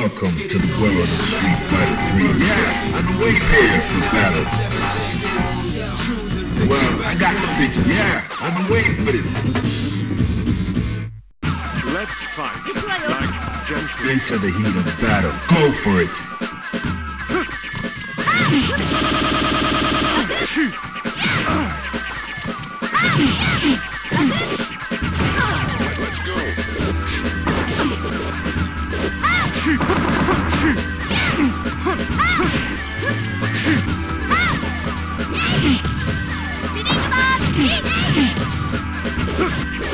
Welcome to the world of Street Fighter 3. Yeah, I'm waiting here for battle. Well, I got the picture. Yeah, I've been waiting for this. Let's fight like gentlemen. Into the heat of battle. Go for it. Shoot!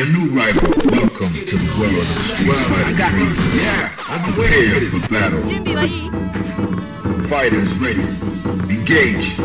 a new rival. Welcome to the world of the street fighting. Yeah, I'm aware for battle. Fighters ready. Engage.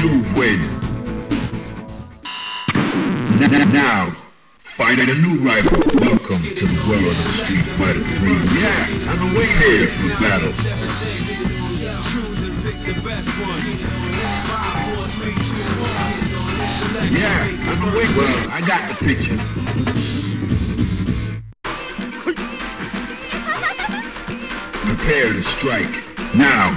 You win. N- Now, find a new rival. Welcome to the world of Street Fighter 3. Yeah, I'm away here for battle. Yeah, I'm away. Well, I got the picture. Prepare to strike. Now.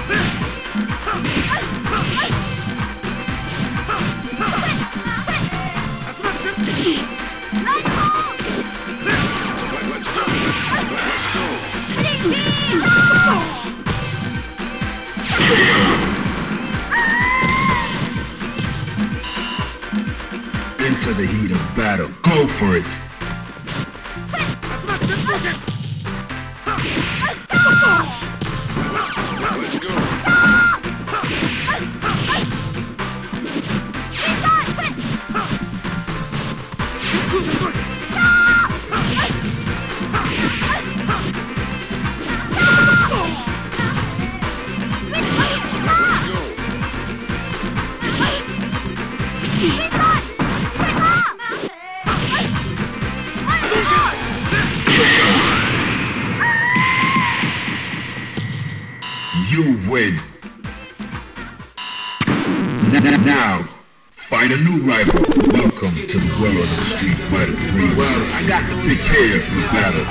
You win. Now, find a new rival. Welcome to the world of Street Fighter 3. Well, I got the picture for battle.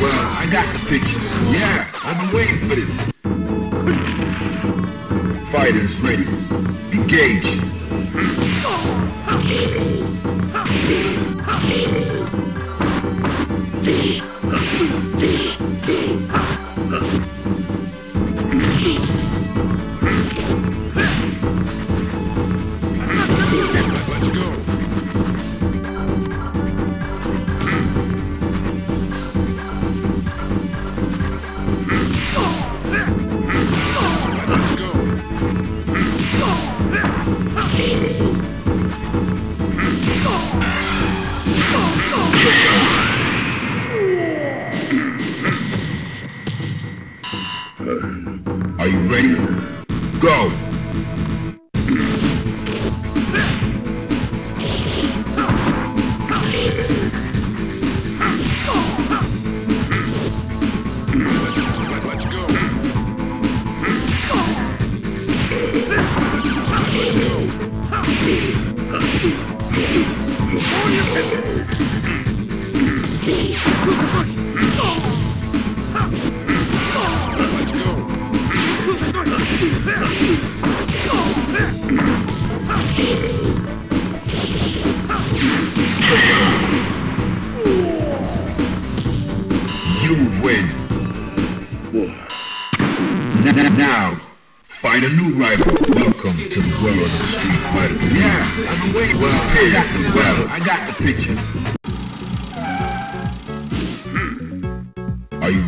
Well, I got the picture. Yeah, I've been waiting for this. Fighters ready. Engage. Go. Let's go. Are you ready? Go.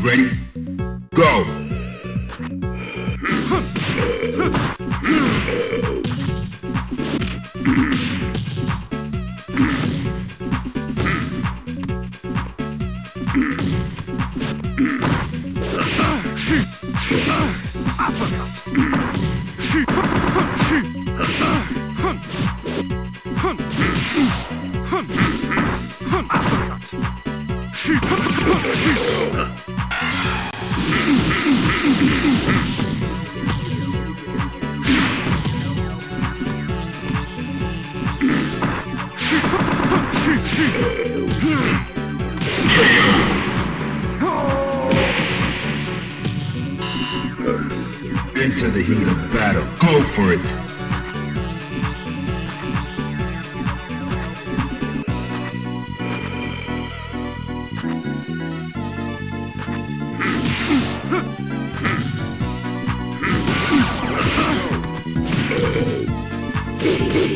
Ready? Go.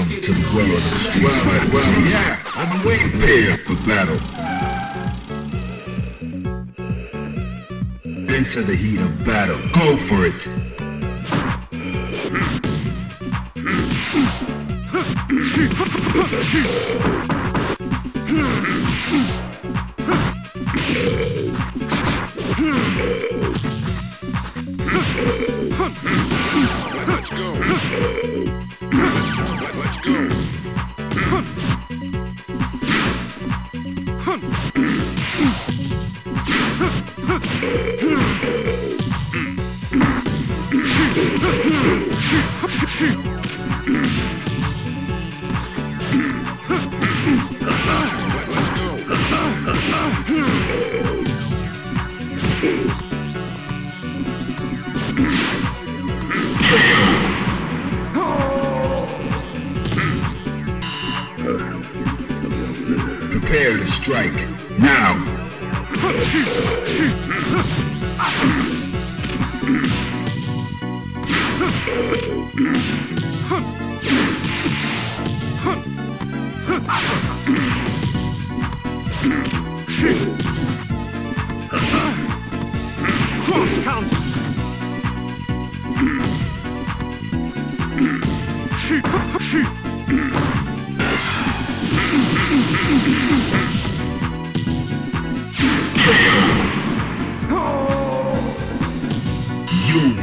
Welcome to the world of Street Fighter. Well, yeah, I've been waiting Prepare for battle. Into the heat of battle. Go for it. Let's go.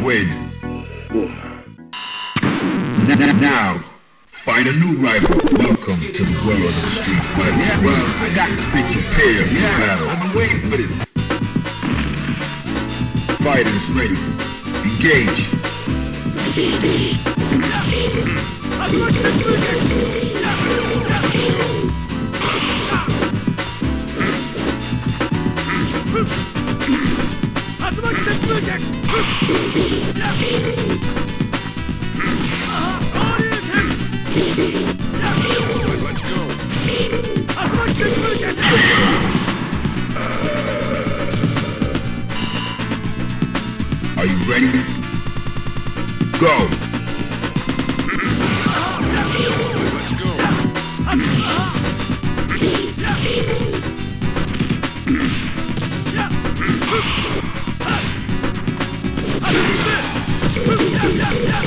Win. Now, find a new rival. Welcome to the world of Street Fighter. Yeah, well, I got to be prepared for battle. I've been waiting for this. Fighters ready. Engage. Go. Are you ready? Go. Let's go. yeah, yeah.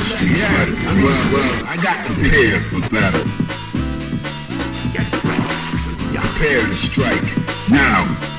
The world of Street Fighter 3. Well, well, I got the Prepare for battle. Prepare to strike. Now.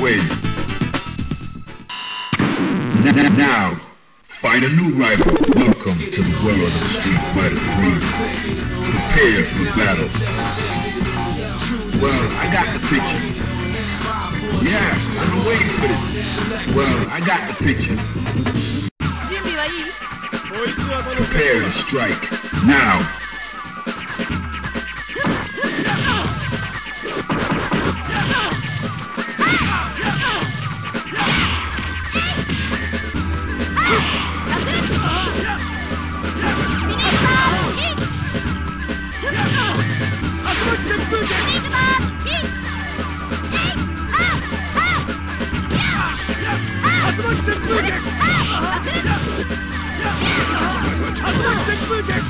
win. Now, find a new rival. Welcome to the world of Street Fighter 3. Prepare for battle. Well, I got the picture. Yeah, I'm waiting for it. Well, I got the picture. Prepare to strike. Now. Odnośny budek! Odnośny budek!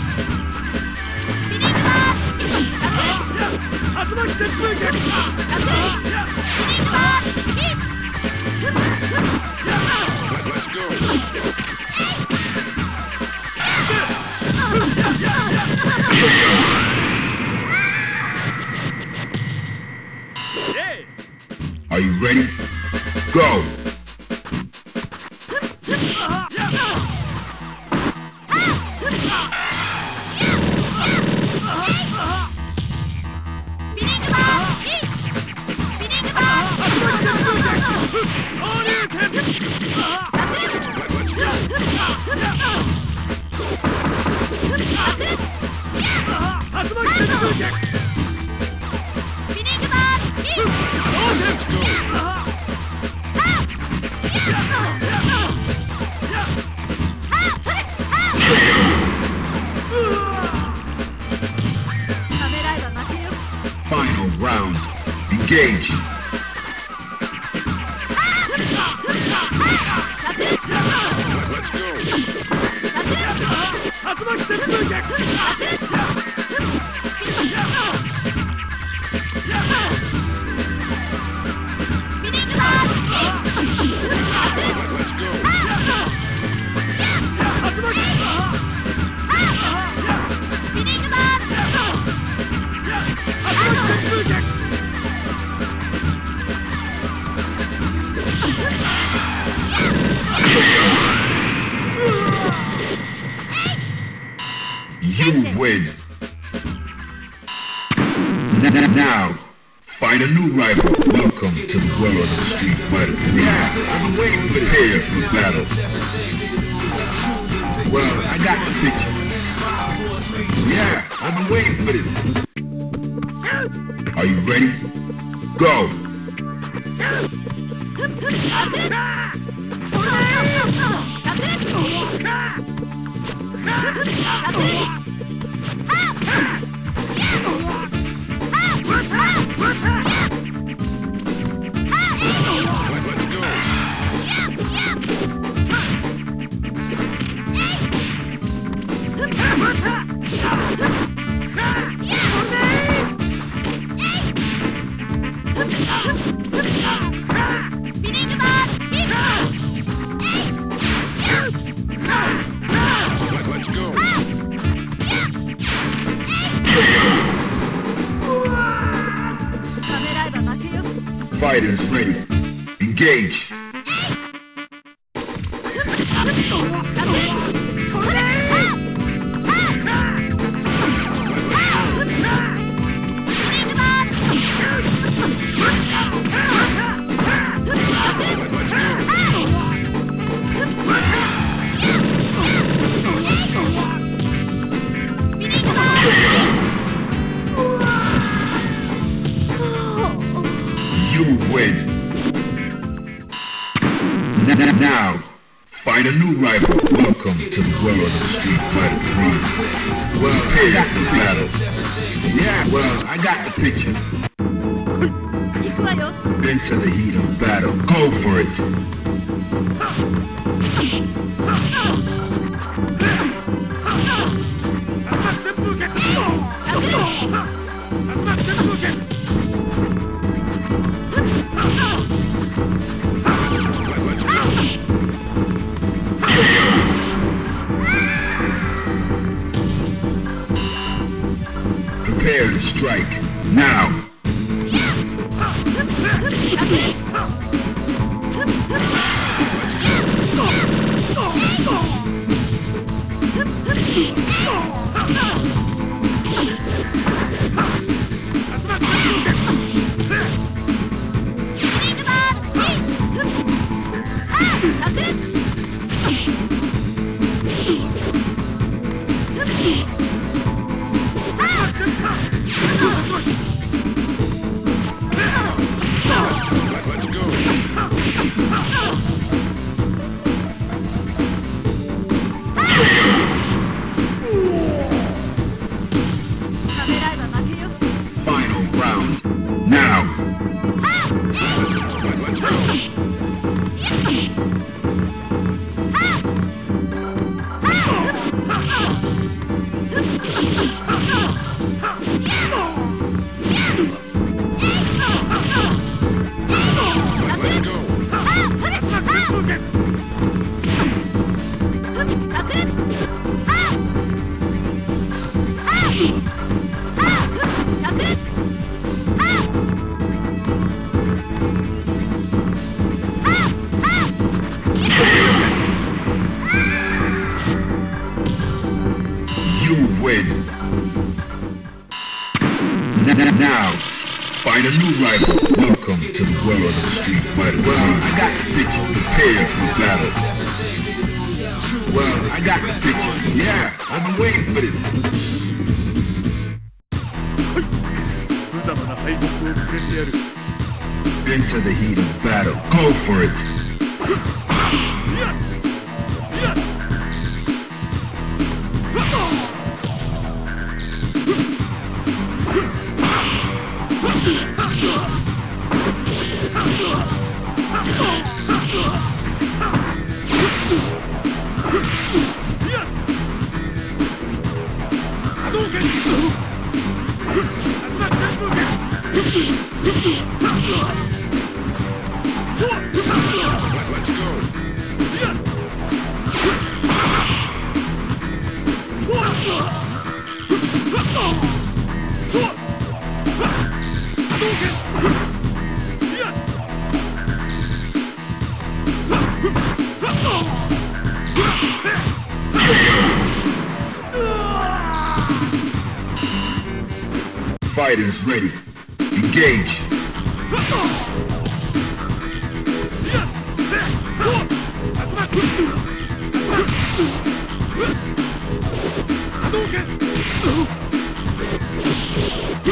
Odnośny it! prepared for battle. Well, I got the picture. Yeah, I've been waiting for this. Are you ready? Go! Ah!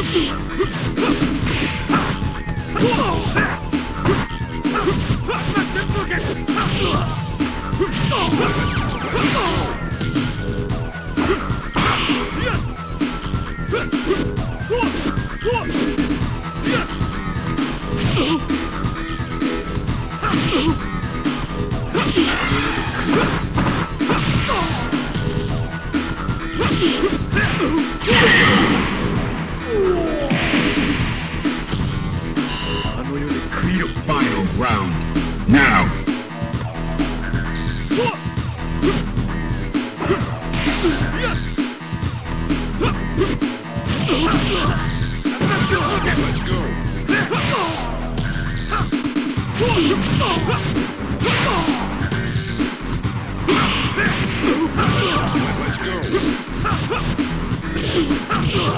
Oh, my God. You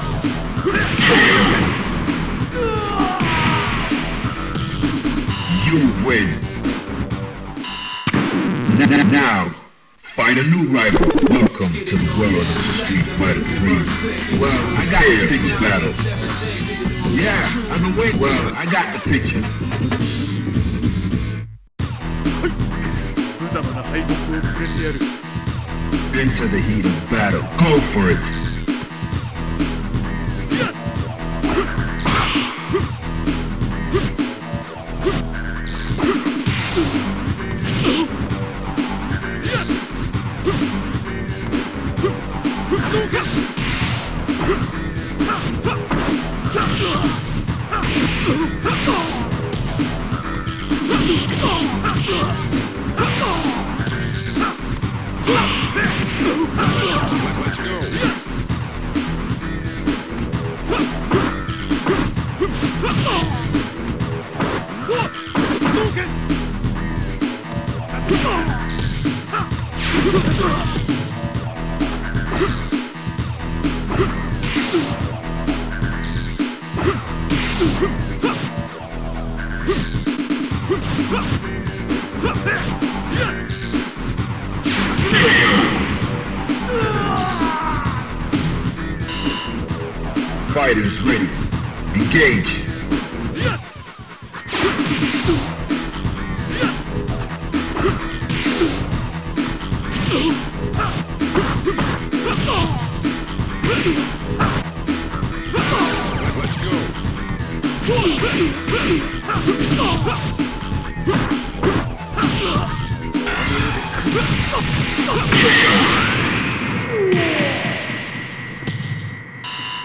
win. N now, find a new rival. Welcome to the world of Street Fighter 3. Well, I got the picture battle. Yeah, I'm been waiting. Well, I got the picture. Into the heat of battle. Go for it. 待っ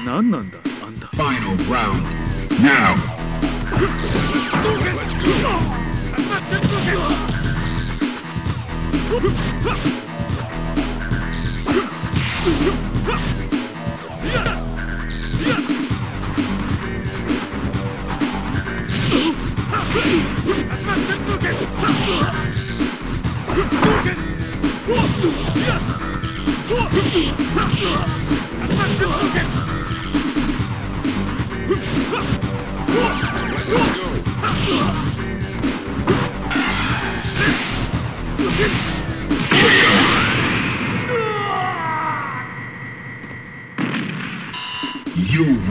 何なんだあ。You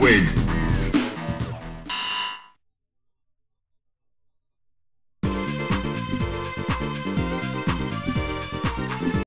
win.